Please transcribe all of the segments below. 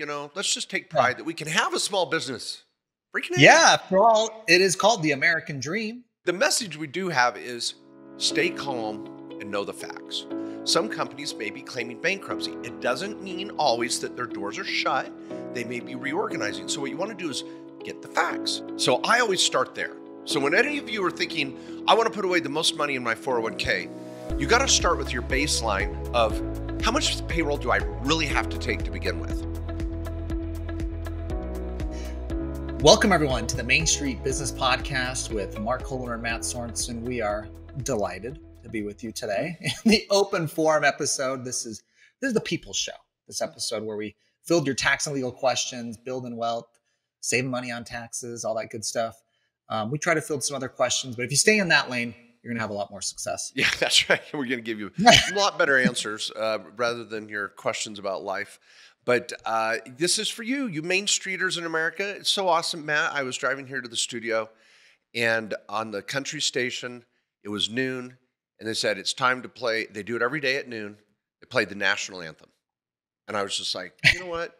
you know, let's just take pride that we can have a small business. Freaking yeah, after all, it is called the American dream. The message we do have is stay calm and know the facts. Some companies may be claiming bankruptcy. It doesn't mean always that their doors are shut. They may be reorganizing. So, what you want to do is get the facts. So, I always start there. So, when any of you are thinking, I want to put away the most money in my 401k, you got to start with your baseline of how much payroll do I really have to take to begin with? Welcome, everyone, to the Main Street Business Podcast with Mark Kohler and Mat Sorensen. We are delighted to be with you today in the open forum episode. This is this is the People's Show. This episode where we filled your tax and legal questions, building wealth, saving money on taxes, all that good stuff. Um, we try to field some other questions, but if you stay in that lane, you're going to have a lot more success. Yeah, that's right. We're going to give you a lot better answers uh, rather than your questions about life. But uh, this is for you, you Main Streeters in America. It's so awesome, Mat. I was driving here to the studio, and on the country station, it was noon, and they said it's time to play. They do it every day at noon. They played the national anthem, and I was just like, you know what?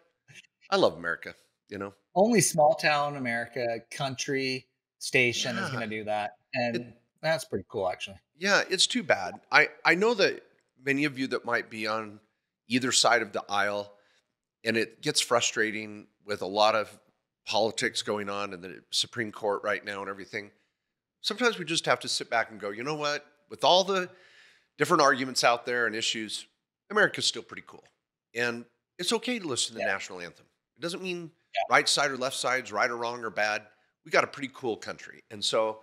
I love America. You know, only small town America country station yeah. is going to do that, and it, that's pretty cool, actually. Yeah, it's too bad. I I know that many of you that might be on either side of the aisle, and it gets frustrating with a lot of politics going on in the Supreme Court right now and everything. Sometimes we just have to sit back and go, you know what? With all the different arguments out there and issues, America's still pretty cool. And it's okay to listen to the yeah. national anthem. It doesn't mean yeah. right side or left side's right or wrong or bad. We got a pretty cool country. And so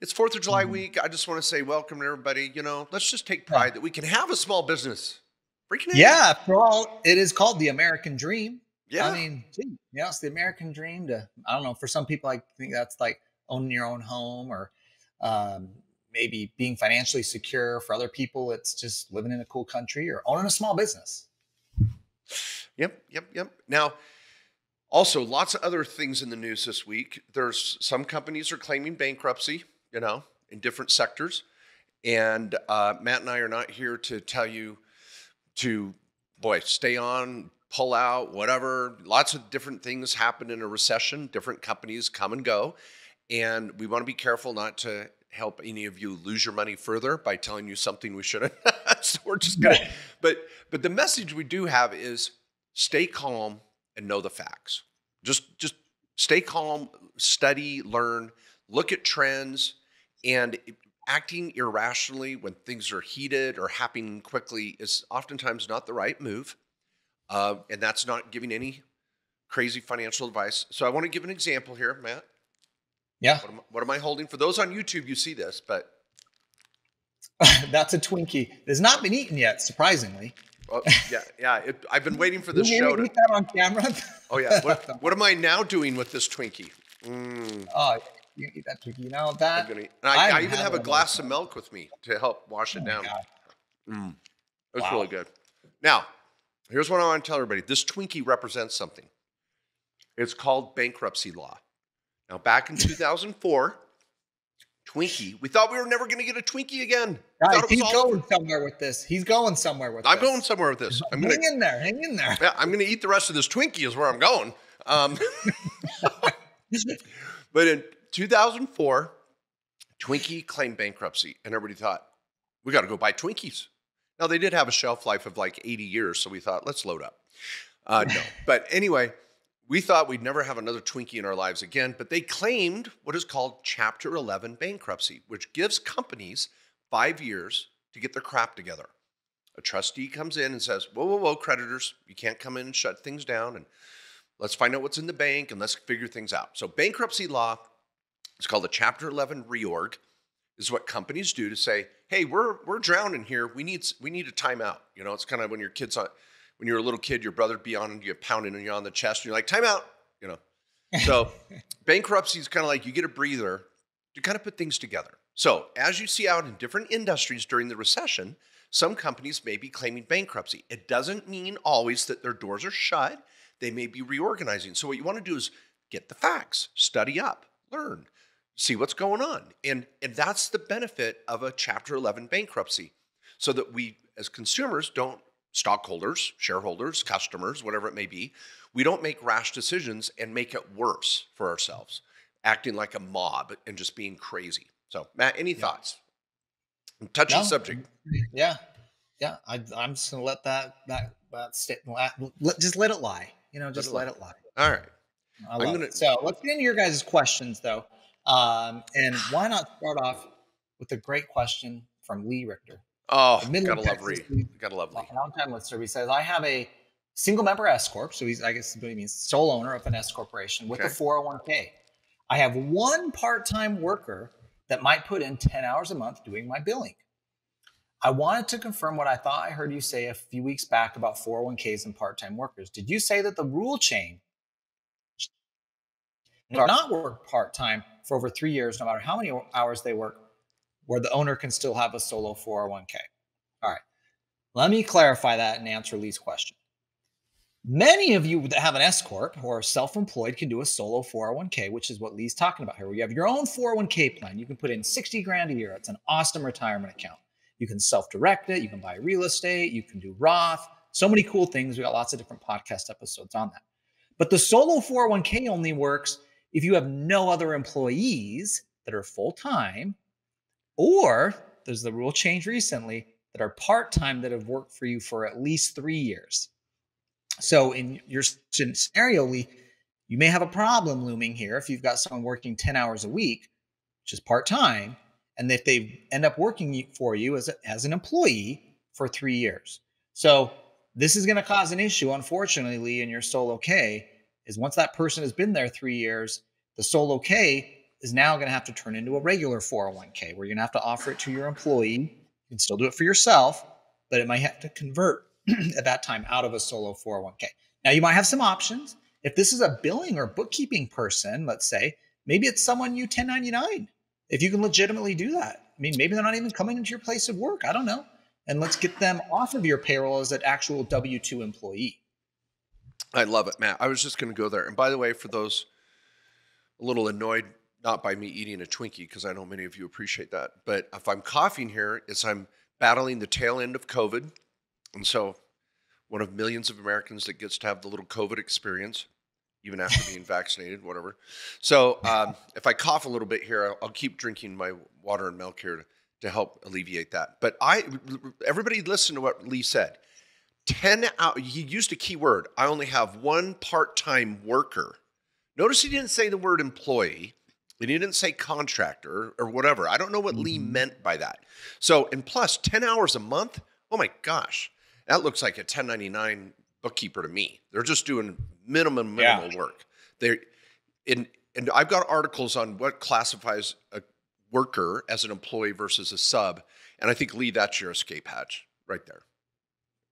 it's Fourth of July mm-hmm. week. I just want to say welcome to everybody. You know, let's just take pride yeah. that we can have a small business. Freaking yeah, after all, it is called the American dream. Yeah. I mean, gee, yeah, it's the American dream to, I don't know, for some people, I think that's like owning your own home or um, maybe being financially secure. For other people, it's just living in a cool country or owning a small business. Yep, yep, yep. Now, also, lots of other things in the news this week. There's some companies are claiming bankruptcy you know, in different sectors. And uh, Mat and I are not here to tell you to, boy, stay on, pull out, whatever. Lots of different things happen in a recession. Different companies come and go. And we want to be careful not to help any of you lose your money further by telling you something we shouldn't. so we're just gonna but but the message we do have is stay calm and know the facts. Just just stay calm, study, learn, look at trends, and acting irrationally when things are heated or happening quickly is oftentimes not the right move. Uh, and that's not giving any crazy financial advice. So I want to give an example here, Mat. Yeah. What am, what am I holding? For those on YouTube, you see this, but. that's a Twinkie. It has not been eaten yet, surprisingly. Oh, yeah, yeah. It, I've been waiting for this show to. Eat that on camera. oh yeah. What, what, am I now doing with this Twinkie? Mm. Oh, you eat that turkey. You know that. Gonna, I, I, even have a glass of milk with me to help wash it oh down. Mm. That's wow. really good. Now, here's what I want to tell everybody. This Twinkie represents something. It's called bankruptcy law. Now, back in 2004, Twinkie, we thought we were never going to get a Twinkie again. Guys, he's going somewhere with this. He's going somewhere with I'm this. going somewhere with this. I'm hang gonna, in there. Hang in there. Yeah, I'm going to eat the rest of this Twinkie is where I'm going. Um, but in 2004, Twinkie claimed bankruptcy, and everybody thought, we got to go buy Twinkies. Now, they did have a shelf life of like 80 years, so we thought, let's load up. Uh, no. But anyway, we thought we'd never have another Twinkie in our lives again, but they claimed what is called Chapter 11 bankruptcy, which gives companies five years to get their crap together. A trustee comes in and says, Whoa, whoa, whoa, creditors, you can't come in and shut things down, and let's find out what's in the bank and let's figure things out. So, bankruptcy law it's called a Chapter 11 reorg. Is what companies do to say, "Hey, we're we're drowning here. We need we need a timeout." You know, it's kind of when your kids on when you're a little kid, your brother be on you pounding on you on the chest, and you're like, "Timeout." You know, so bankruptcy is kind of like you get a breather to kind of put things together. So as you see out in different industries during the recession, some companies may be claiming bankruptcy. It doesn't mean always that their doors are shut. They may be reorganizing. So what you want to do is get the facts, study up, learn see what's going on. And, and that's the benefit of a Chapter 11 bankruptcy, so that we, as consumers, don't stockholders, shareholders, customers, whatever it may be, we don't make rash decisions and make it worse for ourselves, acting like a mob and just being crazy. So, Mat, any yeah. thoughts? Touchy no. subject. Yeah, yeah. I, am just gonna let that that that sit. Let, just let it lie. You know, just let it, let it lie. All right. I love gonna... it. So let's get into your guys' questions though, um, and why not start off with a great question from Lee Richter. Oh, gotta love Lee. Gotta love Lee. Long time listener. He says, "I have a single member S corp, so he's I guess what he means sole owner of an S corporation with okay. a 401k. I have one part time worker that might put in 10 hours a month doing my billing. I wanted to confirm what I thought I heard you say a few weeks back about 401ks and part time workers. Did you say that the rule not work part time for over three years, no matter how many hours they work, where the owner can still have a solo 401k? All right. Let me clarify that and answer Lee's question. Many of you that have an S corp or are self-employed can do a solo 401k, which is what Lee's talking about here. Where you have your own 401k plan, you can put in 60 grand a year. It's an awesome retirement account. You can self-direct it. You can buy real estate. You can do Roth. So many cool things. We got lots of different podcast episodes on that. But the solo 401k only works if you have no other employees that are full time, or there's the rule change recently that are part time that have worked for you for at least three years. So in your scenario, Lee, you may have a problem looming here if you've got someone working 10 hours a week, which is part time, and if they end up working for you as, a, as an employee for three years. So this is going to cause an issue, unfortunately, in your solo K, is once that person has been there three years, the solo K is now going to have to turn into a regular 401k where you're going to have to offer it to your employee. You can still do it for yourself, but it might have to convert at that time out of a solo 401k. Now, you might have some options. If this is a billing or bookkeeping person, let's say, maybe it's someone you 1099. If you can legitimately do that. I mean, maybe they're not even coming into your place of work. I don't know. And let's get them off of your payroll as an actual W 2 employee. I love it, Mat. I was just going to go there. And by the way, for those a little annoyed, not by me eating a Twinkie, because I know many of you appreciate that, but if I'm coughing here, it's I'm battling the tail end of COVID. And so, one of millions of Americans that gets to have the little COVID experience, even after being vaccinated, whatever. So, um, if I cough a little bit here, I'll, I'll, keep drinking my water and milk here to, to help alleviate that. But I, everybody, listen to what Lee said. 10 out, he used a key word. I only have one part time worker. Notice he didn't say the word employee. And he didn't say contractor or whatever. I don't know what mm-hmm. Lee meant by that. So, and plus 10 hours a month, oh my gosh. That looks like a 1099 bookkeeper to me. They're just doing minimum minimal yeah. work. they and and I've got articles on what classifies a worker as an employee versus a sub, and I think Lee, that's your escape hatch right there.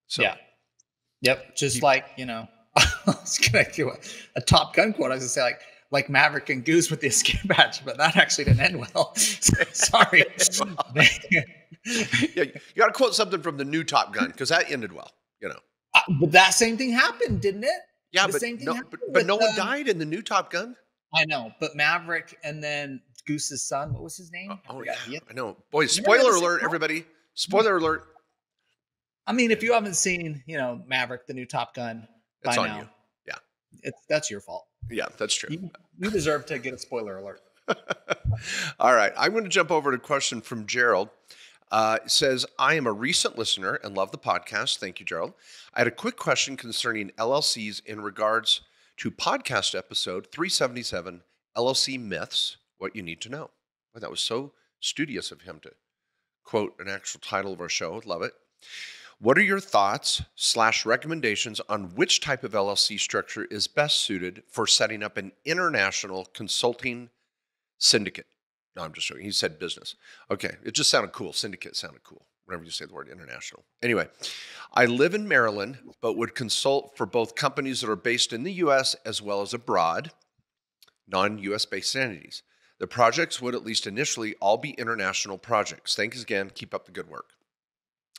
So yeah, yep. Just you, like you know, I was gonna do a, a Top Gun quote. I was gonna say like like Maverick and Goose with the escape hatch, but that actually didn't end well. Sorry. yeah, you got to quote something from the new Top Gun because that ended well. You know. Uh, but that same thing happened, didn't it? Yeah, the but no, but, but no one um, died in the new Top Gun. I know, but Maverick and then Goose's son, what was his name? Oh, oh yeah, I know. Boy, spoiler alert, everybody! Spoiler alert. I mean, if you haven't seen, you know, Maverick, the new Top Gun, it's by on now, you. Yeah, it's that's your fault. Yeah, that's true. You, you deserve to get a spoiler alert. All right, I'm going to jump over to a question from Gerald. Uh, says, I am a recent listener and love the podcast. Thank you, Gerald. I had a quick question concerning LLCs in regards to podcast episode 377 LLC Myths What You Need to Know. Well, that was so studious of him to quote an actual title of our show. Love it. What are your thoughts slash recommendations on which type of LLC structure is best suited for setting up an international consulting syndicate? No, I'm just joking. He said business. Okay, it just sounded cool. Syndicate sounded cool. Whenever you say the word international. Anyway, I live in Maryland, but would consult for both companies that are based in the US as well as abroad, non US based entities. The projects would, at least initially, all be international projects. Thanks again. Keep up the good work.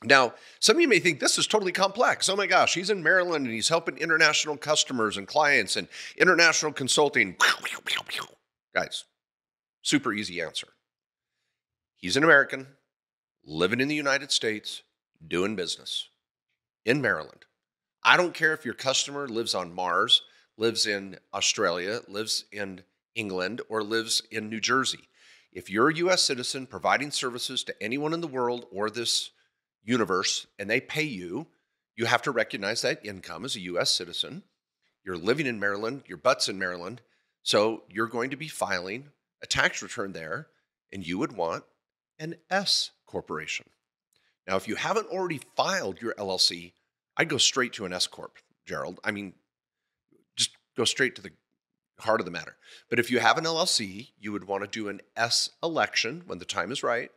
Now, some of you may think this is totally complex. Oh my gosh, he's in Maryland and he's helping international customers and clients and international consulting. Guys, super easy answer. He's an American, living in the United States, doing business. in Maryland. I don't care if your customer lives on Mars, lives in Australia, lives in England, or lives in New Jersey. If you're a US citizen providing services to anyone in the world or this universe and they pay you, you have to recognize that income as a US citizen. You're living in Maryland, your butt's in Maryland, so you're going to be filing a tax return there, and you would want an S corporation. Now, if you haven't already filed your LLC, I'd go straight to an S corp, Gerald. I mean, just go straight to the heart of the matter. But if you have an LLC, you would want to do an S election when the time is right.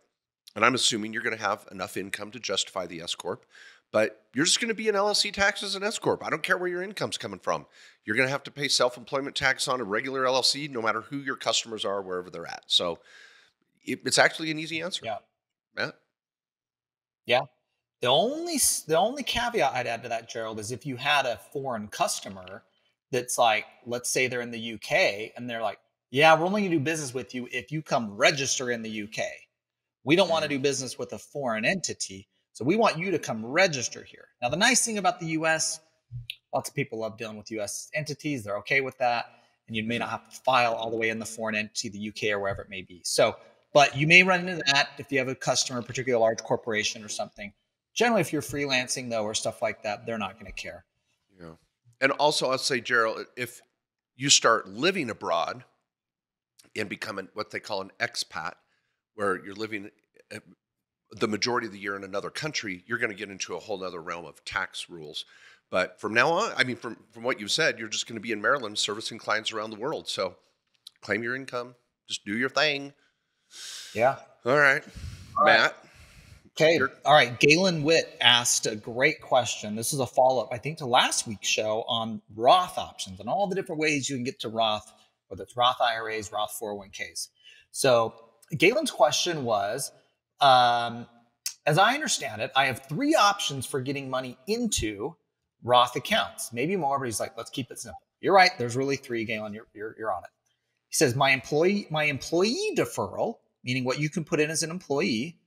And I'm assuming you're going to have enough income to justify the S corp. But you're just going to be an LLC tax as an S corp. I don't care where your income's coming from. You're going to have to pay self-employment tax on a regular LLC, no matter who your customers are, wherever they're at. So it, it's actually an easy answer. Yeah. Mat. Yeah. The only the only caveat I'd add to that, Gerald, is if you had a foreign customer that's like, let's say they're in the UK and they're like, yeah, we're only going to do business with you if you come register in the UK. We don't want to do business with a foreign entity. So we want you to come register here. Now, the nice thing about the US, lots of people love dealing with US entities. They're okay with that. And you may not have to file all the way in the foreign entity, the UK or wherever it may be. So, but you may run into that if you have a customer, particularly a large corporation or something. Generally, if you're freelancing though, or stuff like that, they're not going to care. Yeah. And also, I'll say, Gerald, if you start living abroad and becoming what they call an expat, where you're living uh, the majority of the year in another country, you're going to get into a whole other realm of tax rules. But from now on, I mean, from, from what you've said, you're just going to be in Maryland servicing clients around the world. So claim your income, just do your thing. Yeah. All right. All right. Mat. Okay. You're- All right. Galen Witt asked a great question. This is a follow up, I think, to last week's show on Roth options and all the different ways you can get to Roth, whether it's Roth IRAs, Roth 401ks. So, Galen's question was um, As I understand it, I have three options for getting money into Roth accounts. Maybe more, but he's like, let's keep it simple. You're right. There's really three, Galen. You're, you're, you're on it. He says, my employee, my employee deferral, meaning what you can put in as an employee,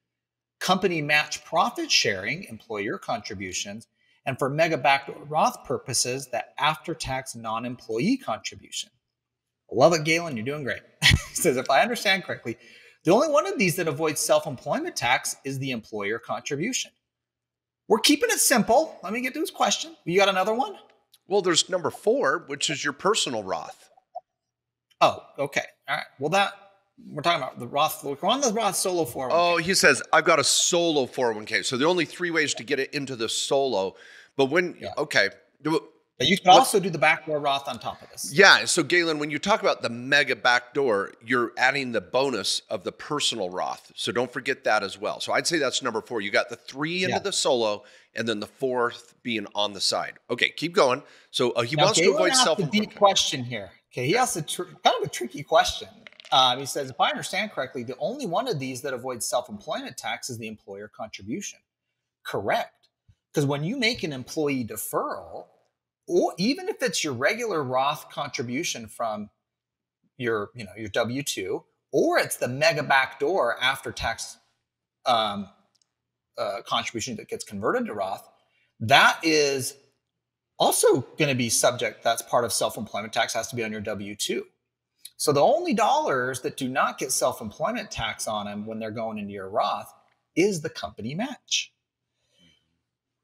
company match profit sharing, employer contributions, and for mega backdoor Roth purposes, that after tax non employee contribution. Love it, Galen. You're doing great. he says, if I understand correctly, the only one of these that avoids self employment tax is the employer contribution. We're keeping it simple. Let me get to his question. You got another one? Well, there's number four, which is your personal Roth. Oh, okay. All right. Well, that we're talking about the Roth. We're on the Roth solo oh for. Oh, he says, I've got a solo 401k. So there are only three ways to get it into the solo. But when, Yeah. okay. But you can What- also do the backdoor Roth on top of this. Yeah. So, Galen, when you talk about the mega backdoor, you're adding the bonus of the personal Roth. So don't forget that as well. So I'd say that's number four. You got the three into Yeah. the solo and then the fourth being on the side. Okay, keep going. So uh, he Now, wants to avoid self a deep question here. Okay, he asked a tr- kind of a tricky question. Um, he says, if I understand correctly, the only one of these that avoids self-employment tax is the employer contribution. Correct, because when you make an employee deferral, or even if it's your regular Roth contribution from your, you know, your W two, or it's the mega backdoor after tax um, uh, contribution that gets converted to Roth, that is also going to be subject that's part of self-employment tax has to be on your w2 so the only dollars that do not get self-employment tax on them when they're going into your roth is the company match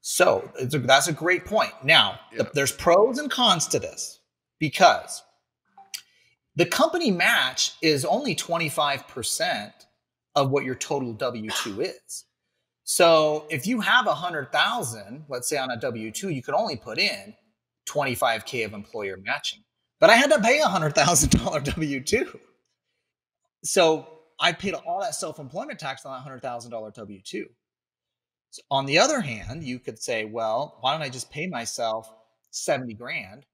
so a- that's a great point now the- there's pros and cons to this because the company match is only 25% of what your total w2 is so if you have a hundred thousand, let's say on a W two, you could only put in twenty five k of employer matching. But I had to pay a hundred thousand dollar W two, so I paid all that self employment tax on that hundred thousand dollar W two. So on the other hand, you could say, well, why don't I just pay myself seventy grand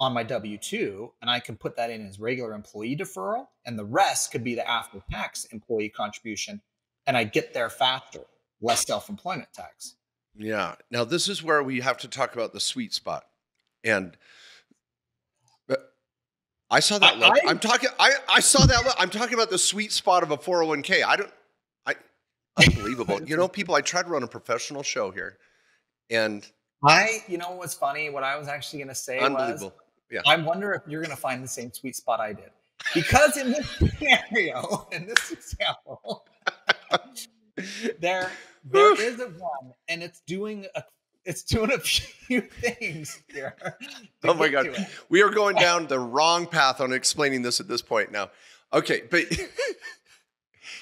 on my W two, and I can put that in as regular employee deferral, and the rest could be the after tax employee contribution, and I get there faster less self-employment tax. Yeah. Now this is where we have to talk about the sweet spot. And I saw that. I- I'm talking. I I saw that. look. I'm talking about the sweet spot of a 401k. I don't. I unbelievable. you know, people. I tried to run a professional show here, and I, you know what's funny? What I was actually going to say was, Unbelievable. Yeah. I wonder if you're going to find the same sweet spot I did. Because in this scenario, in this example, there there is a one, and it's doing a it's doing a few things here. Oh my God. We are going down the wrong path on explaining this at this point now. Okay, but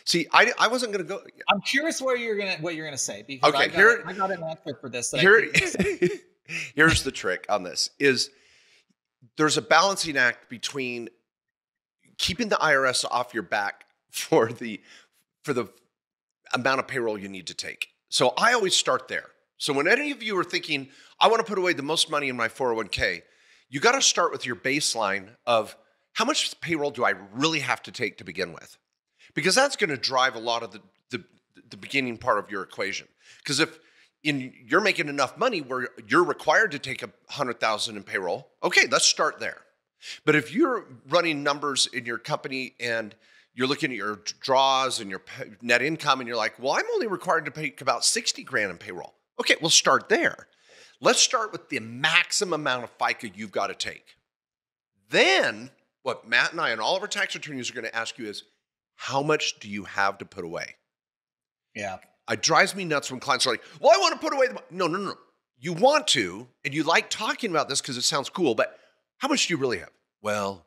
see, I, I wasn't going to go. I'm curious where you're gonna what you're gonna say because Okay, I got, here- I got an answer for this. That Here, here's the trick on this: is there's a balancing act between keeping the IRS off your back for the for the amount of payroll you need to take. So I always start there. So when any of you are thinking, I want to put away the most money in my 401k, you got to start with your baseline of how much payroll do I really have to take to begin with? Because that's going to drive a lot of the, the, the beginning part of your equation. Because if in you're making enough money where you're required to take a hundred thousand in payroll, okay, let's start there. But if you're running numbers in your company and you're looking at your draws and your net income and you're like, well, I'm only required to pay about 60 grand in payroll. Okay, we'll start there. Let's start with the maximum amount of FICA you've got to take. Then, what Mat and I and all of our tax attorneys are going to ask you is, how much do you have to put away? yeah, It drives me nuts when clients are like, well, I want to put away the money. No, no, no. You want to, and you like talking about this because it sounds cool, but how much do you really have? Well,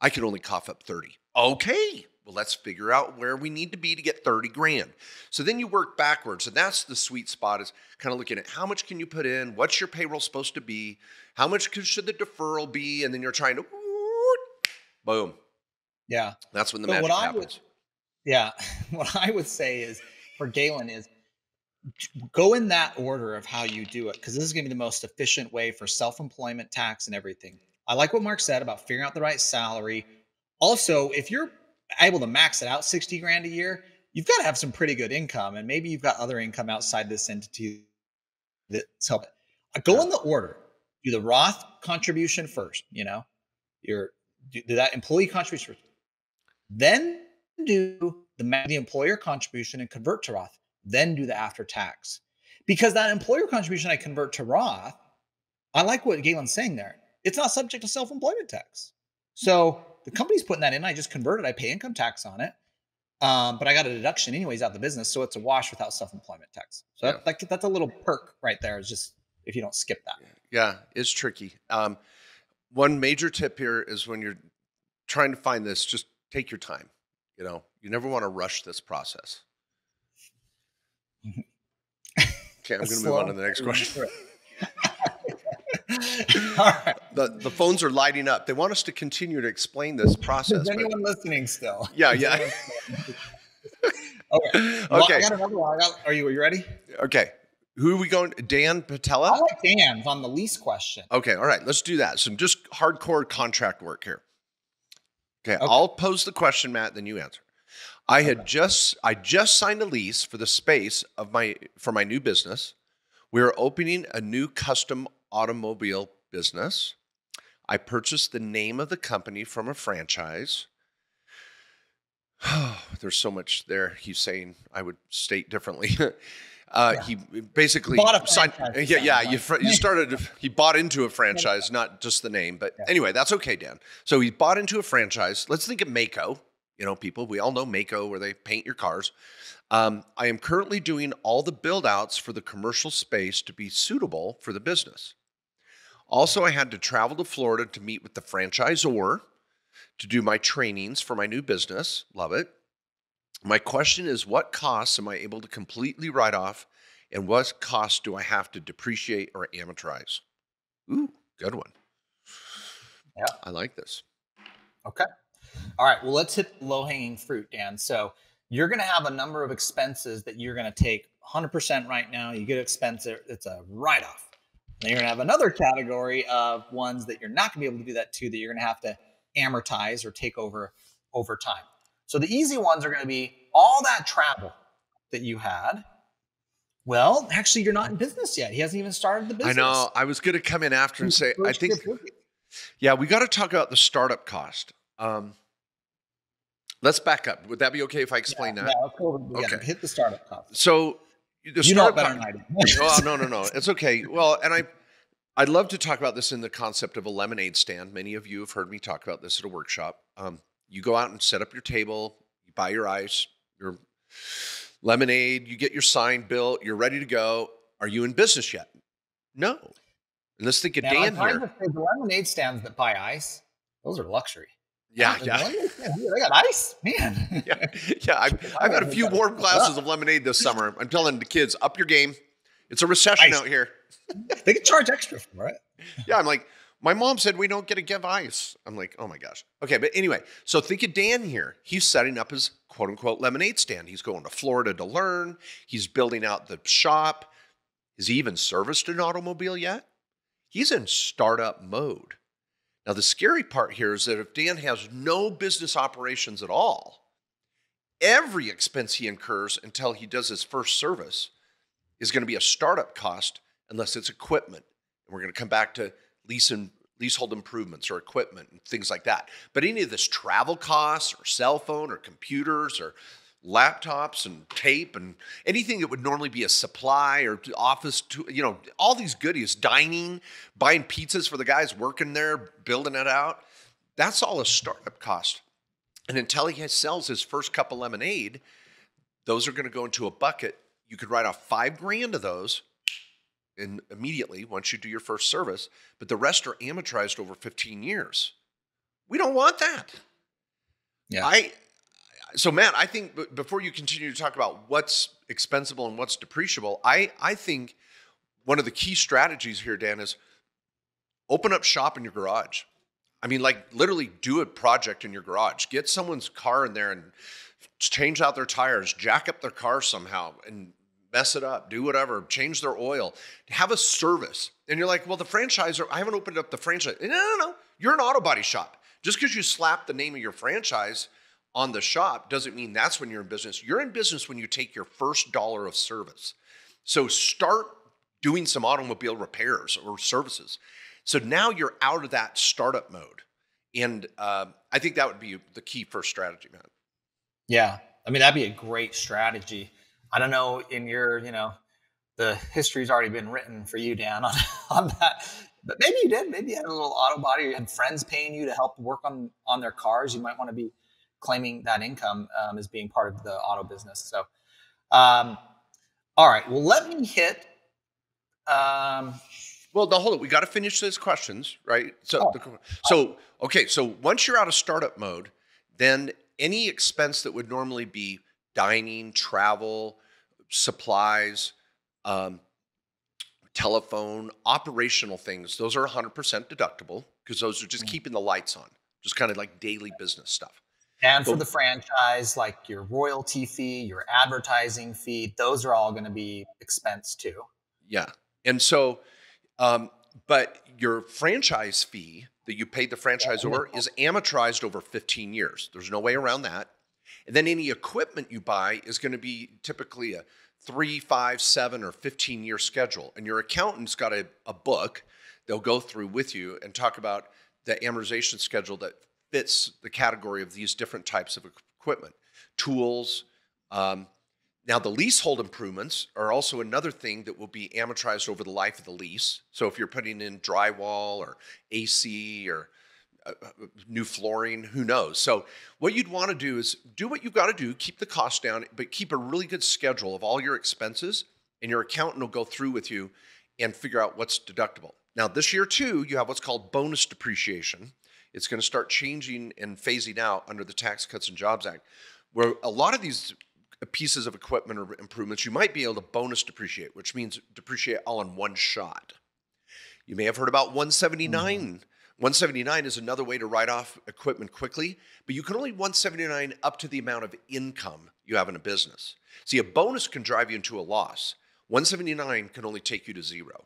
I can only cough up 30. Okay. Well, let's figure out where we need to be to get 30 grand. So then you work backwards, and that's the sweet spot is kind of looking at how much can you put in? What's your payroll supposed to be? How much should the deferral be? And then you're trying to, boom. Yeah. That's when the But magic what I happens. would- Yeah. What I would say is for Galen is go in that order of how you do it because this is going to be the most efficient way for self-employment tax and everything. I like what Mark said about figuring out the right salary. Also, if you're able to max it out 60 grand a year, you've got to have some pretty good income and maybe you've got other income outside this entity that's helping. Uh, Go in the order. Do the Roth contribution first, you know, your do do that employee contribution first. Then do the, the employer contribution and convert to Roth. Then do the after tax. Because that employer contribution I convert to Roth, I like what Galen's saying there. It's not subject to self employment tax. So the company's putting that in. I just convert it. I pay income tax on it. Um, but I got a deduction anyways out the business. So it's a wash without self employment tax. So Yeah. that, like, that's a little perk right there. Is just if you don't skip that. Yeah, it's tricky. Um, one major tip here is when you're trying to find this, just take your time. You know, you never want to rush this process. Okay, I'm going to move on to the next question. All right. The, the phones are lighting up. They want us to continue to explain this process. Is but- anyone listening still? yeah, yeah. anyone listening? okay. I got another one. Got, are you are you ready? okay. Who are we going? Dan I Patella? like Dan's on the lease question. Okay, all right, let's do that. Some just hardcore contract work here. Okay, Okay. I'll pose the question, Mat, then you answer. I had just I just signed a lease for the space of my for my new business. We are opening a new custom automobile business. I purchased the name of the company from a franchise. There's so much there. He's saying I would state differently. Uh, Yeah. He basically Bought a signed. franchise, Yeah, yeah. You, you started. He bought into a franchise, not just the name. But Yeah. anyway, that's okay, Dan. So he bought into a franchise. Let's think of Maaco. You know, people we all know Maaco, where they paint your cars. Um, I am currently doing all the build outs for the commercial space to be suitable for the business. Also, I had to travel to Florida to meet with the franchisor to do my trainings for my new business. Love it. My question is what costs am I able to completely write off and what costs do I have to depreciate or amortize? Ooh, good one. Yeah. I like this. Okay. All right. Well, let's hit low hanging fruit, Dan. So you're going to have a number of expenses that you're going to take 100% right now. You get expense, it's a write off. Then you're going to have another category of ones that you're not going to be able to do that to that you're going to have to amortize or take over over time. So the easy ones are going to be all that travel that you had. Well, actually, you're not in business yet. He hasn't even started the business. I know. I was going to come in after and say, I think, yeah, we got to talk about the startup cost. Um, let's back up. Would that be okay if I explain yeah, that? Yeah, over, yeah, Okay. hit the startup cost. So the you know startup better co- than I do. oh no no no it's okay well and i i'd love to talk about this in the concept of a lemonade stand many of you have heard me talk about this at a workshop um, you go out and set up your table you buy your ice your lemonade you get your sign built you're ready to go. Are you in business yet? No. And let's think of Now, dan here. the lemonade stands that buy ice, those are luxury. yeah yeah. They got ice, man. yeah yeah I've, I've had a few warm glasses of lemonade this summer. I'm telling the kids up your game. It's a recession Ice. out here. They can charge extra for it. Yeah, I'm like, my mom said we don't get to give ice. I'm like, oh my gosh. Okay, but anyway, so think of Dan here. He's setting up his quote unquote lemonade stand. He's going to Florida to learn. He's building out the shop. Has he even serviced an automobile yet? He's in startup mode. Now, the scary part here is that if Dan has no business operations at all, every expense he incurs until he does his first service is going to be a startup cost unless it's equipment. And we're going to come back to lease and leasehold improvements or equipment and things like that. But any of this travel costs or cell phone or computers or laptops and tape and anything that would normally be a supply or office to you know all these goodies dining buying pizzas for the guys working there building it out that's all a startup cost and until he sells his first cup of lemonade those are going to go into a bucket you could write off five grand of those in immediately once you do your first service, but the rest are amortized over 15 years. We don't want that. Yeah. I so Mat, I think b- before you continue to talk about what's expensible and what's depreciable, I I think one of the key strategies here, Dan, is open up shop in your garage. I mean, like literally do a project in your garage. Get someone's car in there and change out their tires, jack up their car somehow, and mess it up, do whatever, change their oil, have a service. And you're like, well, the franchisor, I haven't opened up the franchise. No, no, no. You're an auto body shop. Just because you slap the name of your franchise on the shop doesn't mean that's when you're in business. You're in business when you take your first dollar of service. So start doing some automobile repairs or services. So now you're out of that startup mode. And uh, I think that would be the key first strategy, man. Yeah. I mean, that'd be a great strategy. I don't know in your, you know, the history's already been written for you, Dan, on, on that. But maybe you did. Maybe you had a little auto body or you had friends paying you to help work on on their cars. You might want to be claiming that income um, as being part of the auto business. So, um, all right. Well, let me hit. Um, Well, no, hold it. We got to finish those questions, right? So, Oh. the- so okay. So once you're out of startup mode, then any expense that would normally be dining, travel, supplies, um, telephone, operational things, those are 100% deductible because those are just Mm. keeping the lights on, just kind of like daily business stuff. and for the franchise, like your royalty fee, your advertising fee, those are all going to be expense too. Yeah. And so, um, but your franchise fee that you paid the franchisor is amortized over 15 years. There's no way around that. And then any equipment you buy is going to be typically a three, five, seven, or 15 year schedule. And your accountant's got a, a book they'll go through with you and talk about the amortization schedule that fits the category of these different types of equipment, tools, um, now, the leasehold improvements are also another thing that will be amortized over the life of the lease. So, if you're putting in drywall or AC or Uh, uh, new flooring, who knows? So, what you'd want to do is do what you've got to do, keep the cost down, but keep a really good schedule of all your expenses, and your accountant will go through with you and figure out what's deductible. Now, this year, too, you have what's called bonus depreciation. It's going to start changing and phasing out under the Tax Cuts and Jobs Act, where a lot of these uh, pieces of equipment or improvements you might be able to bonus depreciate, which means depreciate all in one shot. You may have heard about 179. Mm-hmm. 179 is another way to write off equipment quickly, but you can only 179 up to the amount of income you have in a business. See, a bonus can drive you into a loss. 179 can only take you to zero.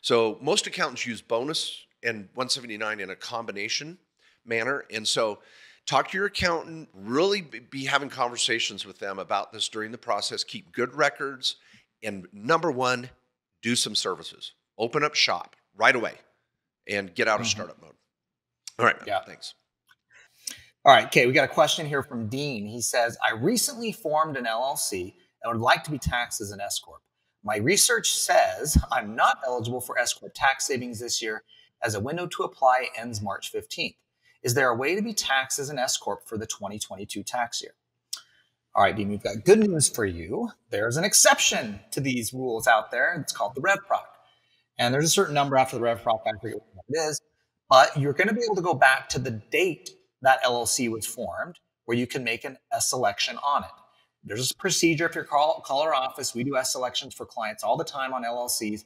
So most accountants use bonus and 179 in a combination manner. And so talk to your accountant, really be- having conversations with them about this during the process. Keep good records. And number one, do some services. Open up shop right away and get out of Mhm. startup mode. All right, man. Yeah. Thanks. All right, okay, we got a question here from Dean. He says, I recently formed an LLC and would like to be taxed as an S Corp. My research says I'm not eligible for S Corp tax savings this year as a window to apply ends March 15th. Is there a way to be taxed as an S Corp for the 2022 tax year? All right, Dean, we've got good news for you. There's an exception to these rules out there. It's called the RevProc. And there's a certain number after the RevProc, I forget what it is, but you're going to be able to go back to the date that LLC was formed where you can make an S election on it. There's a procedure if you call, call our office. We do S elections for clients all the time on LLCs.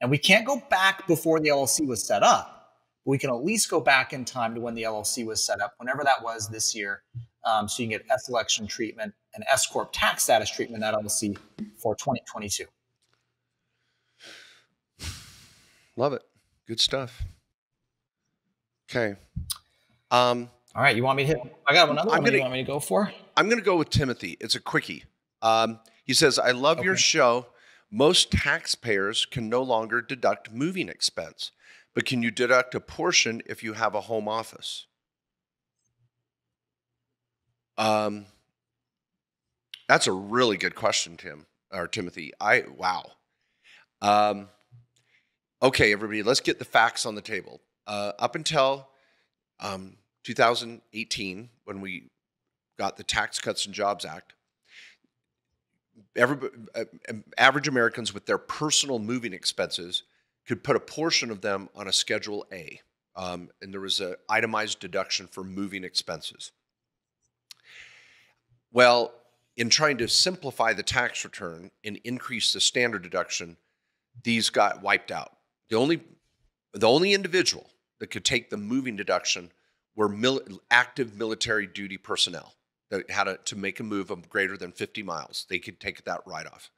And we can't go back before the LLC was set up. But we can at least go back in time to when the LLC was set up, whenever that was this year. Um, so you can get S election treatment and S Corp tax status treatment that LLC for 2022. Love it. Good stuff. Okay. Um, All right, you want me to hit? I got another I'm one. gonna- you want me to go for? I'm going to go with Timothy. It's a quickie. Um, he says, I love your show. Most taxpayers can no longer deduct moving expense, but can you deduct a portion if you have a home office? Um, that's a really good question, Tim or Timothy. I wow. Um, okay, everybody, let's get the facts on the table. Uh, up until um, 2018, when we got the Tax Cuts and Jobs Act, every, uh, um, average Americans with their personal moving expenses could put a portion of them on a Schedule A, um, and there was an itemized deduction for moving expenses. Well, in trying to simplify the tax return and increase the standard deduction, these got wiped out. The only the only individual that could take the moving deduction were mil- active military duty personnel that had a, to make a move of greater than 50 miles. They could take that right off.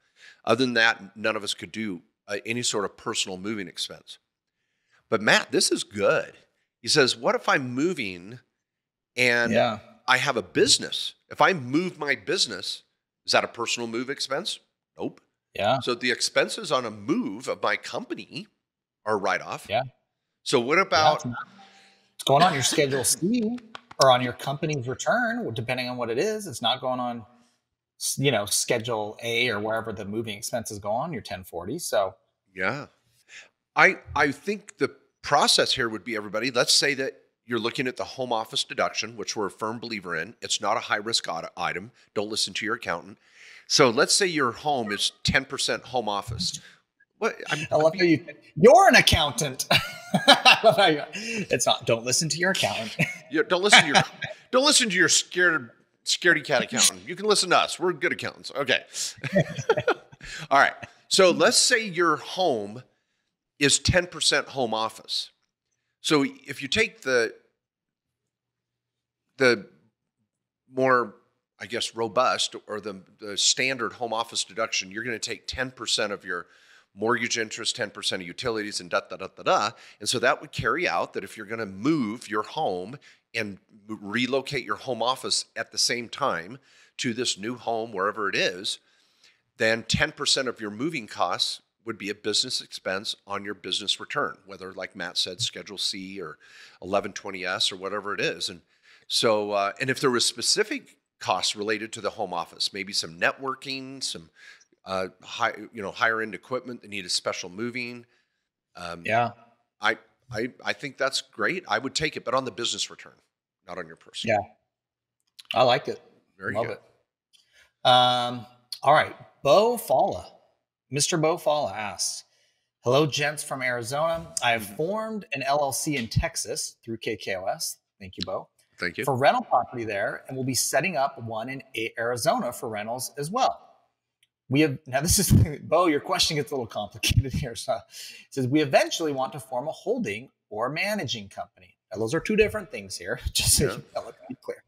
Other than that, none of us could do uh, any sort of personal moving expense. But Mat, this is good. He says, "What if I'm moving and yeah. I have a business. If I move my business, is that a personal move expense? Nope. Yeah. So the expenses on a move of my company are write off. Yeah. So what about it's not- it's going on your Schedule C or on your company's return, depending on what it is. It's not going on, you know, Schedule A or wherever the moving expenses go on your 1040. So yeah? I I think the process here would be everybody. Let's say that you're looking at the home office deduction, which we're a firm believer in. It's not a high risk item. Don't listen to your accountant. So let's say your home is 10% home office. What I'm, I love how you. You're an accountant. I love how you- it's not. Don't listen to your accountant. Yeah, don't listen to your don't listen to your scared scaredy cat accountant. You can listen to us. We're good accountants. Okay. All right. So let's say your home is 10% home office. So if you take the the more I guess robust or the, the standard home office deduction, you're going to take 10% of your mortgage interest, 10% of utilities, and da da da da da. And so that would carry out that if you're going to move your home and relocate your home office at the same time to this new home, wherever it is, then 10% of your moving costs would be a business expense on your business return, whether, like Mat said, Schedule C or 1120S or whatever it is. And so, uh, and if there was specific costs related to the home office, maybe some networking, some uh, high, you know, higher end equipment that needed special moving. Um, yeah. I, I, I think that's great. I would take it, but on the business return, not on your personal. Yeah. I like it. Very Love good. it. Um, all right. Bo Falla, Mr. Bo Falla asks Hello, gents from Arizona. I have formed an LLC in Texas through KKOS. Thank you, Bo. Thank you. For rental property there, and we'll be setting up one in Arizona for rentals as well. We have now. This is Bo. Your question gets a little complicated here. So, it says we eventually want to form a holding or managing company. Now, those are two different things here. Just so Yeah. you know, let's be clear.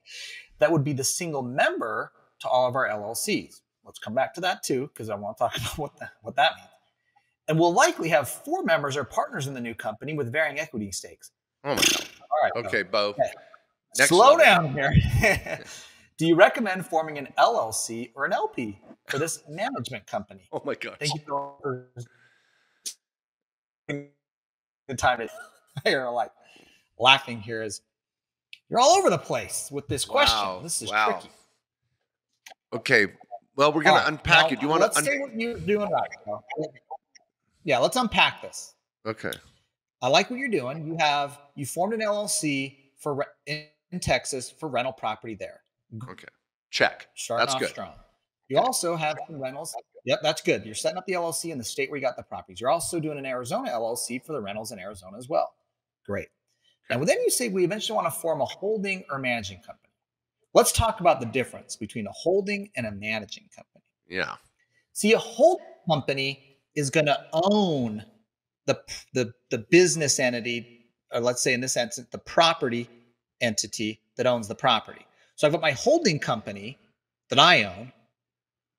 That would be the single member to all of our LLCs. Let's come back to that too, because I want to talk about what that what that means. And we'll likely have four members or partners in the new company with varying equity stakes. Oh my God. All right. Bo. Okay, Bo. Okay. Next Slow level. down here. Do you recommend forming an LLC or an LP for this management company? Oh my gosh. Thank you for the time to you're like laughing here is you're all over the place with this question. Wow, This is wow. tricky. Okay, Well, we're gonna right, unpack now, it. Do you want to? say what you're doing right. now. Yeah, let's unpack this. okay. I like what you're doing. You have you formed an LLC for in Texas for rental property there. Okay. Check. Starting That's off good. strong. You also have some rentals. Yep, that's good. You're setting up the LLC in the state where you got the properties. You're also doing an Arizona LLC for the rentals in Arizona as well. Great. And then you say we eventually want to form a holding or managing company. Let's talk about the difference between a holding and a managing company. Yeah. See, a holding company is going to own the, the, the business entity, or let's say in this instance, the property entity that owns the property. So I've got my holding company that I own,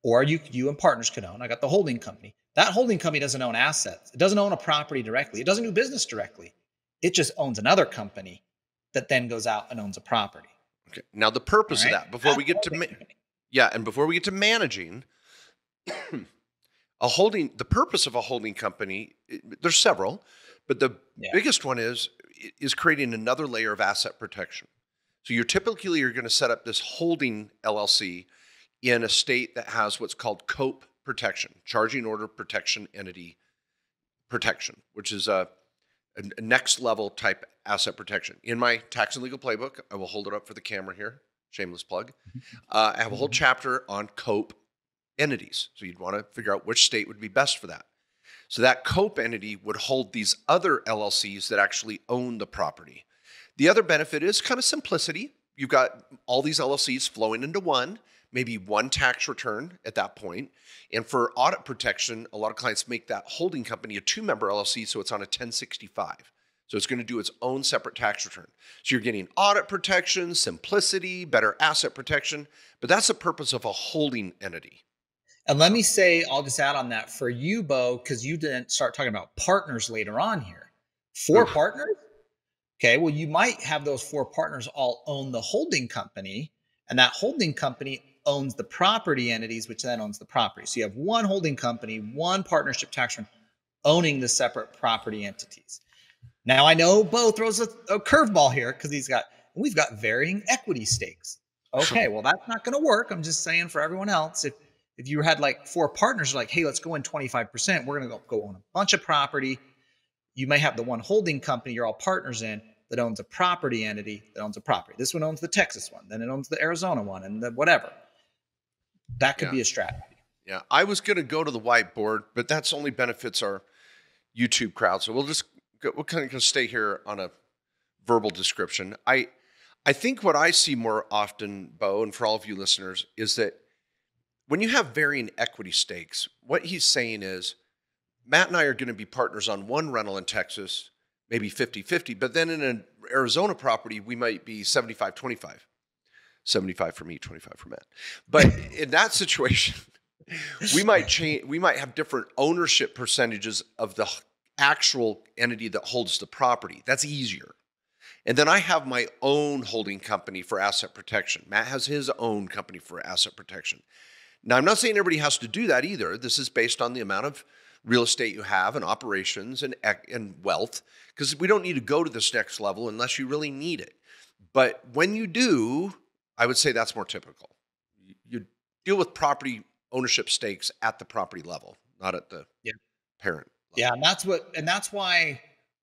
or you, you and partners could own. I got the holding company. That holding company doesn't own assets. It doesn't own a property directly. It doesn't do business directly. It just owns another company that then goes out and owns a property. Okay. Now the purpose All of that before That's we get to company. yeah, and before we get to managing, a holding the purpose of a holding company there's several, but the Yeah. biggest one is is creating another layer of asset protection. So you're typically you're going to set up this holding LLC in a state that has what's called COPE protection, charging order protection entity protection, which is a, a a next level type asset protection. In my tax and legal playbook, I will hold it up for the camera here. Shameless plug. Uh, I have a whole chapter on COPE entities. So you'd want to figure out which state would be best for that. So that COPE entity would hold these other LLCs that actually own the property. The other benefit is kind of simplicity. You've got all these LLCs flowing into one, maybe one tax return at that point. And for audit protection, a lot of clients make that holding company a two member LLC, so it's on a 1065. So it's going to do its own separate tax return. So you're getting audit protection, simplicity, better asset protection, but that's the purpose of a holding entity. And let me say, I'll just add on that for you, Bo, because you didn't start talking about partners later on here. Four partners? Okay, well, you might have those four partners all own the holding company, and that holding company owns the property entities, which then owns the property. So you have one holding company, one partnership tax return owning the separate property entities. Now, I know Bo throws a, a curveball here because he's got, we've got varying equity stakes. Okay, well, that's not going to work. I'm just saying for everyone else, if if you had like four partners, like, hey, let's go in 25%, we're going to go, go own a bunch of property. You may have the one holding company you're all partners in that owns a property entity that owns a property. This one owns the Texas one, then it owns the Arizona one, and the whatever. That could Yeah. be a strategy. Yeah, I was going to go to the whiteboard, but that's only benefits our YouTube crowd. So we'll just go, we'll kind of stay here on a verbal description. I I think what I see more often, Bo, and for all of you listeners, is that when you have varying equity stakes, what he's saying is Mat and I are going to be partners on one rental in Texas, maybe 50-50, but then in an Arizona property, we might be 75-25. 75 for me, 25 for Mat. But in that situation, we might change we might have different ownership percentages of the actual entity that holds the property. That's easier. And then i have my own holding company for asset protection. Mat has his own company for asset protection. Now i'm not saying everybody has to do that either. This is based on the amount of real estate you have and operations and and wealth because we don't need to go to this next level unless you really need it but when you do i would say that's more typical You- deal with property ownership stakes at the property level, not at the Yeah. parent. Level. Yeah, and that's what and that's why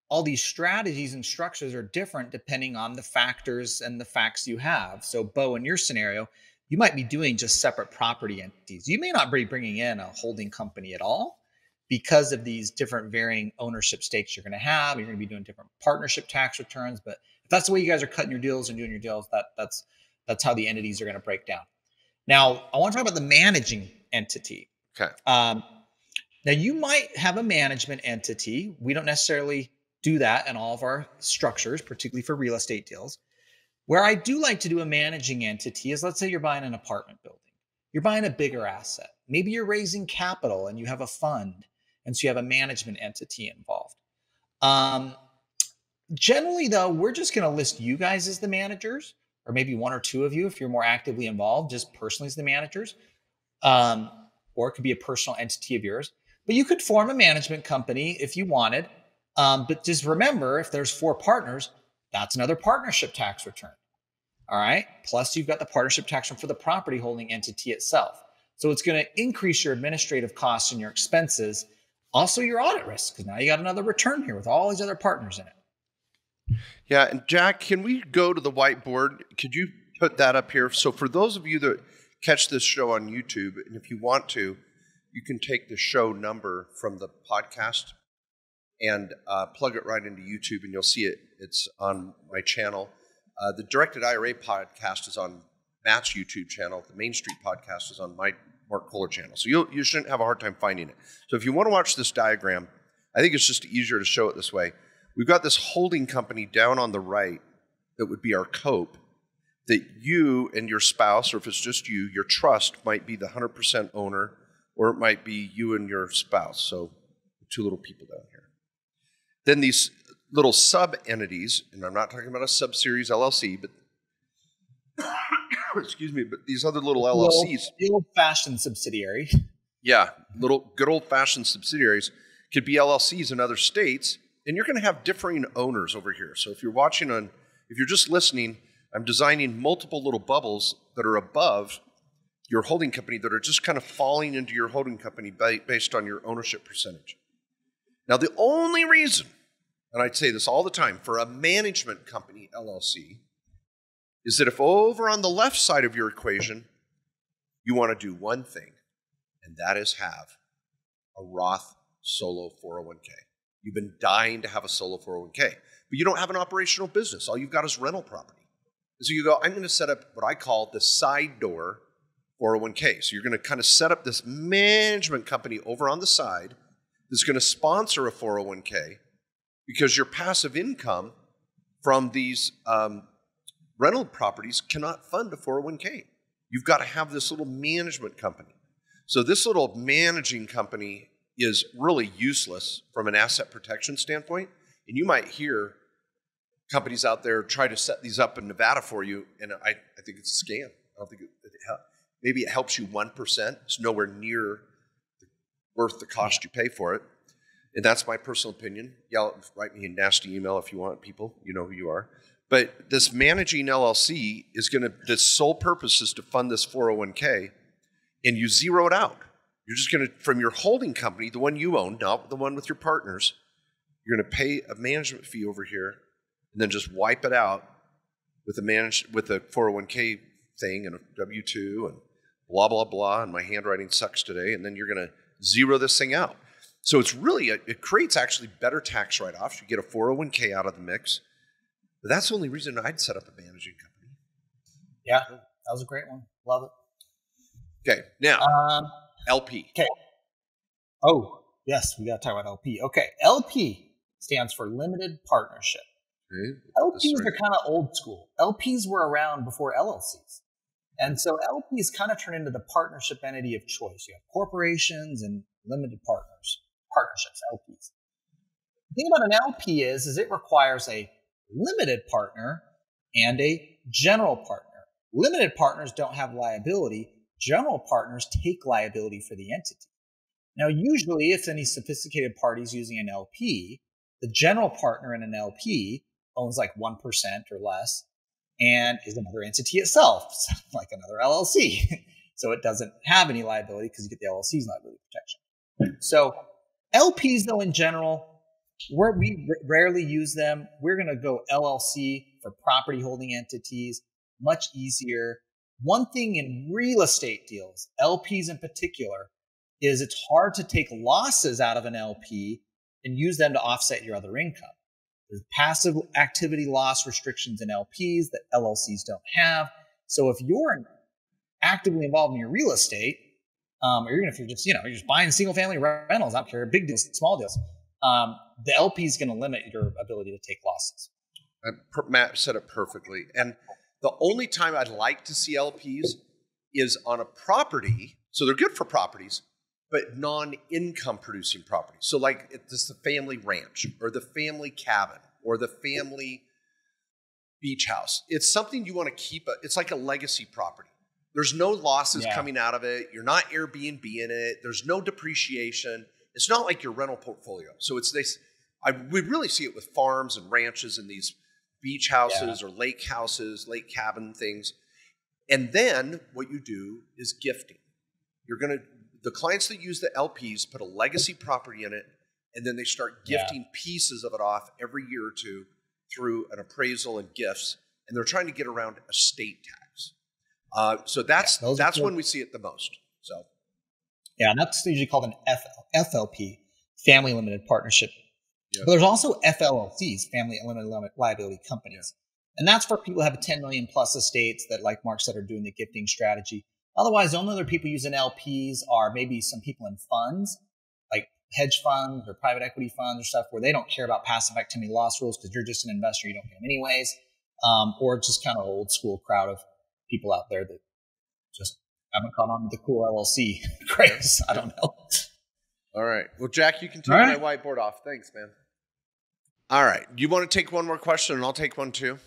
all these strategies and structures are different depending on the factors and the facts you have. So, Bo, in your scenario, you might be doing just separate property entities. You may not be bringing in a holding company at all because of these different varying ownership stakes you're going to have. You're going to be doing different partnership tax returns, but if that's the way you guys are cutting your deals and doing your deals, that that's that's how the entities are going to break down. Now, I want to talk about the managing entity. Okay. Um, now, you might have a management entity. We don't necessarily do that in all of our structures, particularly for real estate deals. Where I do like to do a managing entity is let's say you're buying an apartment building, you're buying a bigger asset. Maybe you're raising capital and you have a fund, and so you have a management entity involved. Um, generally, though, we're just going to list you guys as the managers, or maybe one or two of you if you're more actively involved, just personally as the managers. Um, or it could be a personal entity of yours. But you could form a management company if you wanted. Um, but just remember, if there's four partners, that's another partnership tax return. All right. Plus, you've got the partnership tax for the property holding entity itself. So it's going to increase your administrative costs and your expenses, also your audit risk, because now you got another return here with all these other partners in it. Yeah, and Jack, can we go to the whiteboard? Could you put that up here? So for those of you that catch this show on YouTube, and if you want to, you can take the show number from the podcast and uh, plug it right into YouTube, and you'll see it. It's on my channel. Uh, the Directed IRA podcast is on Mat's YouTube channel. The Main Street podcast is on my Mark Kohler channel. So you you shouldn't have a hard time finding it. So if you want to watch this diagram, I think it's just easier to show it this way. We've got this holding company down on the right that would be our COPE that you and your spouse, or if it's just you, your trust might be the 100% owner, or it might be you and your spouse. So two little people down here. Then these little sub entities, and I'm not talking about a subseries LLC, but excuse me, but these other little LLCs, the old-fashioned subsidiary. Yeah, little good old-fashioned subsidiaries could be LLCs in other states, and you're going to have differing owners over here. So if you're watching on, if you're just listening, I'm designing multiple little bubbles that are above your holding company that are just kind of falling into your holding company based on your ownership percentage. Now, the only reason and I'd say this all the time for a management company, LLC, is that if over on the left side of your equation, you want to do one thing, and that is have a Roth solo 401k. You've been dying to have a solo 401k, but you don't have an operational business. All you've got is rental property. And so you go, I'm going to set up what I call the side door 401k. So you're going to kind of set up this management company over on the side that's going to sponsor a 401k because your passive income from these um, rental properties cannot fund a 401k. You've got to have this little management company. So, this little managing company is really useless from an asset protection standpoint. And you might hear companies out there try to set these up in Nevada for you, and I, I think it's a scam. I don't think it, it maybe it helps you 1%. It's nowhere near the, worth the cost you pay for it. And that's my personal opinion. Yell, write me a nasty email if you want, people. You know who you are. But this managing LLC is going to, the sole purpose is to fund this 401k, and you zero it out. You're just going to, from your holding company, the one you own, not the one with your partners, you're going to pay a management fee over here, and then just wipe it out with a manage with a 401k thing and a W two and blah blah blah. And my handwriting sucks today, and then you're going to zero this thing out. So it's really, a, it creates actually better tax write offs. You get a 401k out of the mix. But that's the only reason I'd set up a managing company. Yeah, that was a great one. Love it. Okay, now um, LP. Okay. Oh, yes, we got to talk about LP. Okay, LP stands for limited partnership. Okay. LPs are kind of old school. LPs were around before LLCs. And so LPs kind of turn into the partnership entity of choice. You have corporations and limited partners partnerships, LPs. The thing about an LP is, is it requires a limited partner and a general partner. Limited partners don't have liability. General partners take liability for the entity. Now, usually, if any sophisticated parties using an LP, the general partner in an LP owns like 1% or less and is another entity itself, like another LLC. so it doesn't have any liability because you get the LLC's liability protection. So LPs, though, in general, we rarely use them. We're going to go LLC for property holding entities, much easier. One thing in real estate deals, LPs in particular, is it's hard to take losses out of an LP and use them to offset your other income. There's passive activity loss restrictions in LPs that LLCs don't have. So if you're actively involved in your real estate, um, or even if you're just, you know, you're just buying single family rentals, I don't care, big deals, small deals, um, the LP is going to limit your ability to take losses. Mat said it perfectly. And the only time I'd like to see LPs is on a property. So they're good for properties, but non income producing properties. So, like it's the family ranch or the family cabin or the family beach house. It's something you want to keep. A, it's like a legacy property. There's no losses yeah. coming out of it. You're not Airbnb in it. There's no depreciation. It's not like your rental portfolio. So it's this. I we really see it with farms and ranches and these beach houses yeah. or lake houses, lake cabin things. And then what you do is gifting. You're going to the clients that use the LPs put a legacy property in it, and then they start gifting yeah. pieces of it off every year or two through an appraisal and gifts, and they're trying to get around estate tax. Uh, so that's yeah, that's when we see it the most. So, yeah, and that's usually called an FLP, family limited partnership. Yeah. But there's also FLLCs, family limited liability companies, and that's for people who have 10 million plus estates that, like Mark said, are doing the gifting strategy. Otherwise, the only other people using LPs are maybe some people in funds, like hedge funds or private equity funds or stuff, where they don't care about passive activity loss rules because you're just an investor, you don't get them anyways. Um, or just kind of old school crowd of people out there that just haven't caught on to the cool LLC craze. I don't know. All right. Well, Jack, you can take right. my whiteboard off. Thanks, man. All right. You want to take one more question, and I'll take one too.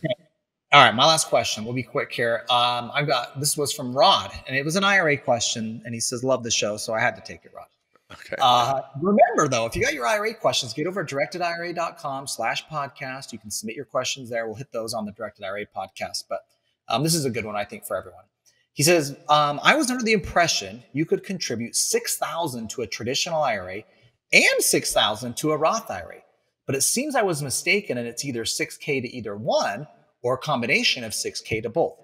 All right, my last question. We'll be quick here. Um, I've got this was from Rod, and it was an IRA question, and he says, "Love the show," so I had to take it, Rod. Okay. Uh, remember though, if you got your IRA questions, get over to directedira.com slash podcast. You can submit your questions there. We'll hit those on the Directed IRA podcast. But um, this is a good one, I think, for everyone. He says, um, I was under the impression you could contribute 6000 to a traditional IRA and 6000 to a Roth IRA. But it seems I was mistaken and it's either 6K to either one or a combination of 6K to both.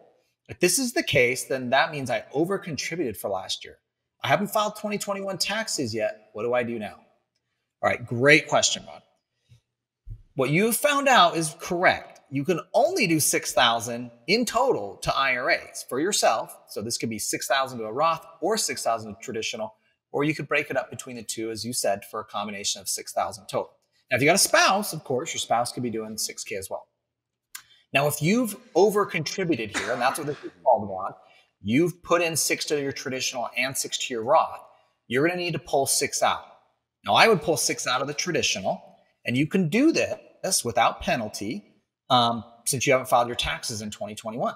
If this is the case, then that means I over contributed for last year. I haven't filed 2021 taxes yet. What do I do now? All right, great question, Rod. What you found out is correct. You can only do 6,000 in total to IRAs for yourself. So this could be 6,000 to a Roth or 6,000 to traditional, or you could break it up between the two, as you said, for a combination of 6,000 total. Now, if you got a spouse, of course, your spouse could be doing 6K as well. Now, if you've over contributed here, and that's what this is called, Ron, you've put in six to your traditional and six to your Roth, you're going to need to pull six out. Now, I would pull six out of the traditional, and you can do this without penalty um, since you haven't filed your taxes in 2021.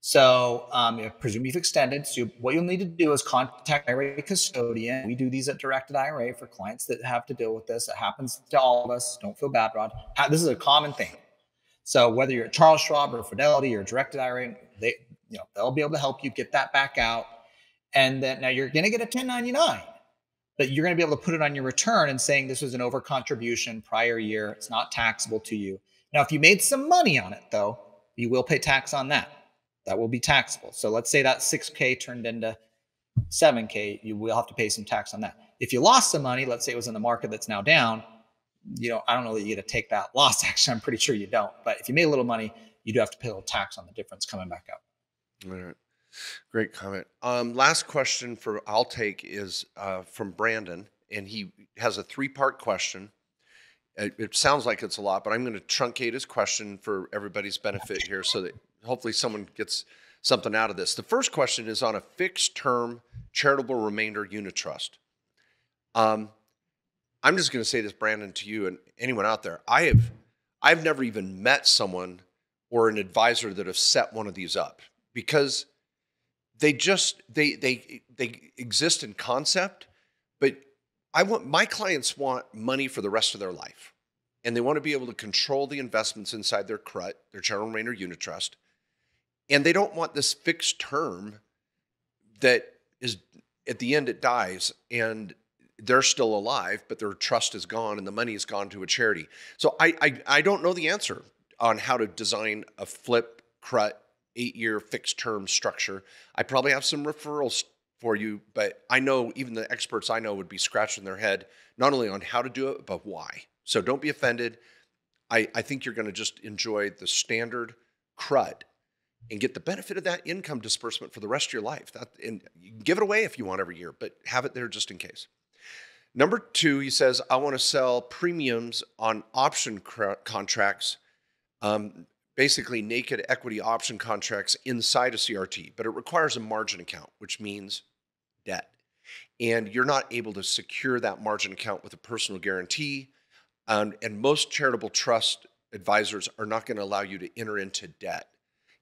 So, um, I presume you've extended. So, what you'll need to do is contact IRA custodian. We do these at Directed IRA for clients that have to deal with this. It happens to all of us. Don't feel bad, Rod. This is a common thing. So whether you're at Charles Schwab or Fidelity or Directed IRA, they you know they'll be able to help you get that back out. And then now you're going to get a 1099, but you're going to be able to put it on your return and saying this was an over contribution prior year. It's not taxable to you. Now, if you made some money on it though, you will pay tax on that. That will be taxable. So let's say that 6K turned into 7K, you will have to pay some tax on that. If you lost some money, let's say it was in the market that's now down, you know, I don't know that you get to take that loss. Actually, I'm pretty sure you don't. But if you made a little money, you do have to pay a little tax on the difference coming back up. All right. Great comment. Um, last question for I'll take is uh, from Brandon, and he has a three part question. It, it, sounds like it's a lot, but I'm going to truncate his question for everybody's benefit here so that hopefully someone gets something out of this. The first question is on a fixed term charitable remainder unit trust. Um, I'm just going to say this, Brandon, to you and anyone out there. I have, I've never even met someone or an advisor that have set one of these up because they just they they they exist in concept, but I want my clients want money for the rest of their life, and they want to be able to control the investments inside their CRUT, their general remainder unit trust, and they don't want this fixed term that is at the end it dies and they're still alive, but their trust is gone and the money is gone to a charity. So I, I, I don't know the answer on how to design a flip CRUT eight year fixed term structure. I probably have some referrals for you, but I know even the experts I know would be scratching their head not only on how to do it, but why. So don't be offended. I, I think you're going to just enjoy the standard CRUT and get the benefit of that income disbursement for the rest of your life. That and you can give it away if you want every year, but have it there just in case. Number two, he says, I want to sell premiums on option contracts, um, basically naked equity option contracts inside a CRT, but it requires a margin account, which means debt. And you're not able to secure that margin account with a personal guarantee. Um, and most charitable trust advisors are not going to allow you to enter into debt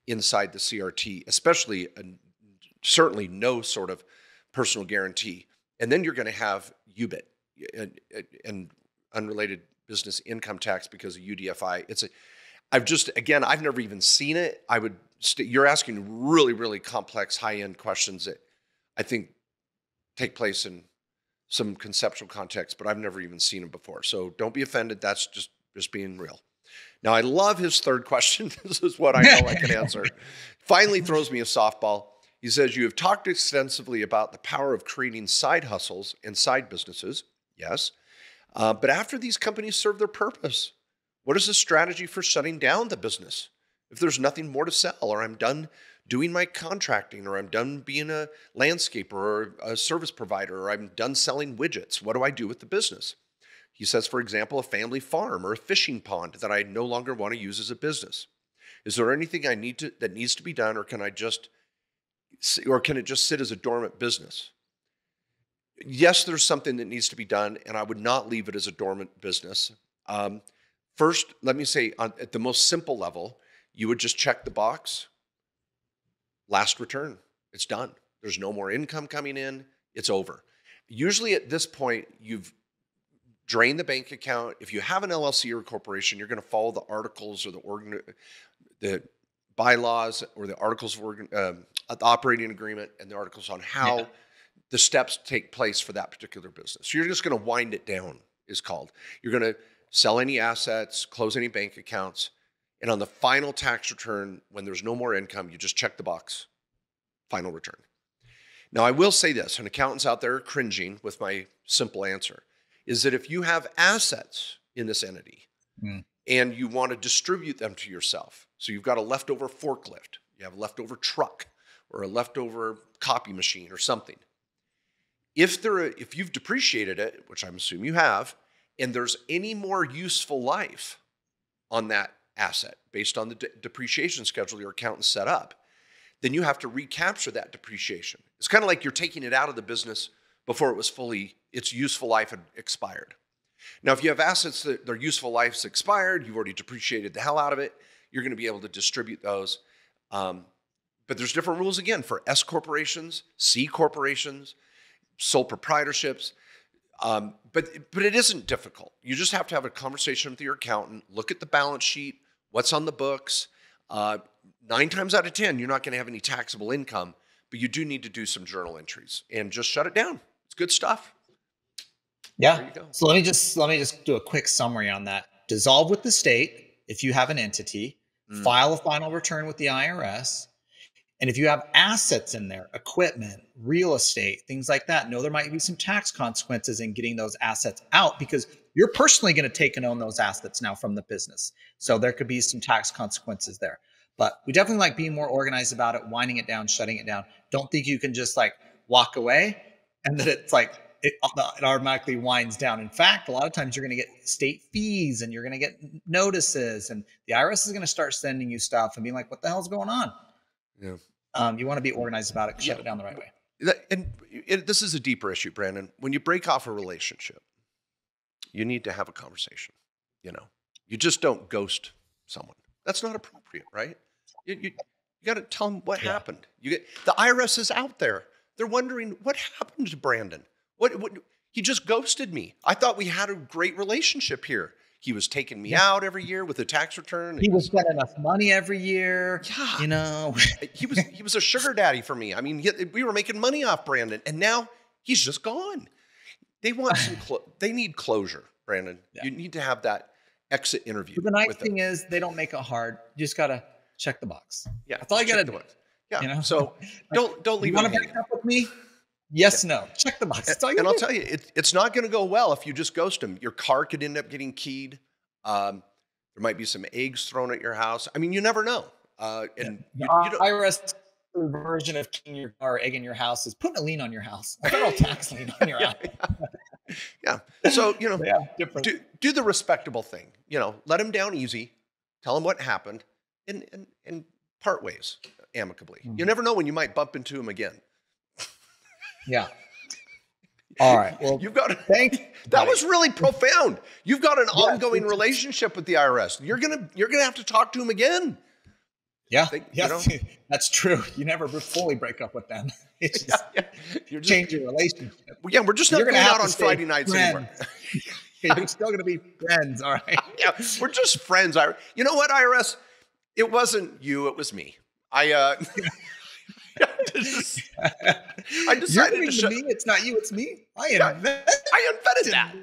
inside the CRT, especially uh, and certainly no sort of personal guarantee. And then you're going to have UBIT and, uh, and unrelated business income tax because of UDFI. It's a, I've just again, I've never even seen it. I would, you you're asking really, really complex, high end questions that I think take place in some conceptual context, but I've never even seen them before. So don't be offended. That's just just being real. Now I love his third question. this is what I know I can answer. Finally throws me a softball. He says, You have talked extensively about the power of creating side hustles and side businesses. Yes. Uh, but after these companies serve their purpose, what is the strategy for shutting down the business? If there's nothing more to sell, or I'm done doing my contracting, or I'm done being a landscaper or a service provider, or I'm done selling widgets, what do I do with the business? He says, for example, a family farm or a fishing pond that I no longer want to use as a business. Is there anything I need to that needs to be done, or can I just or can it just sit as a dormant business? Yes, there's something that needs to be done, and I would not leave it as a dormant business. Um, first, let me say on, at the most simple level, you would just check the box. Last return, it's done. There's no more income coming in. It's over. Usually at this point, you've drained the bank account. If you have an LLC or a corporation, you're going to follow the articles or the organ, the bylaws or the articles of organ, uh, the operating agreement and the articles on how yeah. the steps take place for that particular business. So you're just going to wind it down, is called. You're going to sell any assets, close any bank accounts, and on the final tax return, when there's no more income, you just check the box, final return. Now, I will say this, and accountants out there are cringing with my simple answer, is that if you have assets in this entity mm. and you want to distribute them to yourself, so you've got a leftover forklift, you have a leftover truck, or a leftover copy machine or something. If there, if you've depreciated it, which I'm assuming you have, and there's any more useful life on that asset based on the de- depreciation schedule your accountant set up, then you have to recapture that depreciation. It's kind of like you're taking it out of the business before it was fully its useful life had expired. Now, if you have assets that their useful life's expired, you've already depreciated the hell out of it, you're going to be able to distribute those. Um, but there's different rules again for S corporations, C corporations, sole proprietorships. Um, but but it isn't difficult. You just have to have a conversation with your accountant. Look at the balance sheet. What's on the books? Uh, nine times out of ten, you're not going to have any taxable income, but you do need to do some journal entries and just shut it down. Good stuff. Yeah. So let me just let me just do a quick summary on that. Dissolve with the state if you have an entity. Mm. File a final return with the IRS and if you have assets in there, equipment, real estate, things like that, know there might be some tax consequences in getting those assets out because you're personally going to take and own those assets now from the business. So there could be some tax consequences there. But we definitely like being more organized about it, winding it down, shutting it down. Don't think you can just like walk away and that it's like it, it automatically winds down. In fact, a lot of times you're going to get state fees and you're going to get notices, and the IRS is going to start sending you stuff and being like, "What the hell's going on?" Yeah. Um, you want to be organized about it, shut yeah. it down the right way. And it, this is a deeper issue, Brandon. When you break off a relationship, you need to have a conversation. You know, you just don't ghost someone. That's not appropriate, right? You, you, you got to tell them what yeah. happened. You get the IRS is out there. They're wondering what happened to Brandon. What, what he just ghosted me. I thought we had a great relationship here. He was taking me yeah. out every year with a tax return. He was spending enough money every year. Yeah, you know, uh, he was he was a sugar daddy for me. I mean, he, we were making money off Brandon, and now he's just gone. They want some. Clo- they need closure, Brandon. Yeah. You need to have that exit interview. But the nice thing them. is they don't make it hard. You just gotta check the box. Yeah, that's all you gotta do. Yeah. You know? So don't don't leave. You want to back up with me? Yes, yeah. no. Check the box. And, and I'll tell you, it, it's not going to go well if you just ghost them. Your car could end up getting keyed. Um, there might be some eggs thrown at your house. I mean, you never know. Uh, and yeah. you, you IRS version of keying your car, egg in your house is putting a lien on your house, a federal tax lien on your yeah, house. Yeah. yeah. So you know. Do, do the respectable thing. You know, let him down easy. Tell him what happened, and and and part ways amicably. Mm-hmm. You never know when you might bump into him again. Yeah. All right. Well, you've got. Thank. That was really profound. You've got an ongoing relationship with the IRS. You're gonna you're gonna have to talk to him again. Yeah, they, yeah, you know? that's true. You never fully break up with them. It's just yeah, yeah. You're just, change your relationship. Yeah, we're just not going out on Friday nights friends. anymore. you're still going to be friends, all right? yeah, we're just friends. I, you know what, IRS? It wasn't you. It was me. I. Uh, Just- I decided to to me. It's not you. It's me. I invented. I invented that.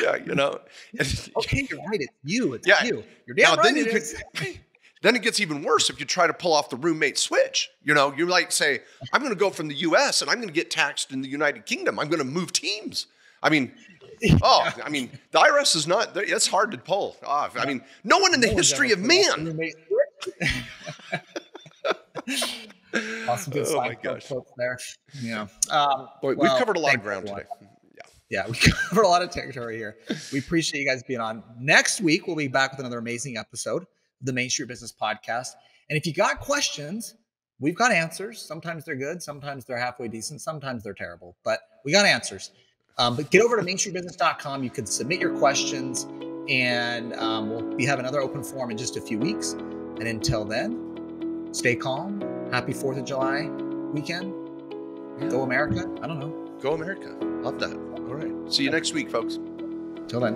Yeah, you know. Okay, you're right. It's you. It's Yeah. you. You're Now, damn right. then you it could- Then it gets even worse if you try to pull off the roommate switch. You know, you like say, I'm going to go from the US and I'm going to get taxed in the United Kingdom. I'm going to move teams. I mean, oh, I mean, the IRS is not, it's hard to pull off. I mean, no one in the history of put off the man. awesome. Good Oh, my gosh. there. Yeah. Um, Boy, well, we've covered a lot of ground today. Yeah. Yeah, we covered a lot of territory here. We appreciate you guys being on. Next week, we'll be back with another amazing episode of the Main Street Business Podcast. And if you got questions, we've got answers. Sometimes they're good, sometimes they're halfway decent, sometimes they're terrible, but we got answers. Um, but get over to mainstreetbusiness.com. You can submit your questions, and um, we'll be having another open forum in just a few weeks. And until then, stay calm. Happy 4th of July weekend. Go America. I don't know. Go America. Love that. All right. See you next week, folks. Till then.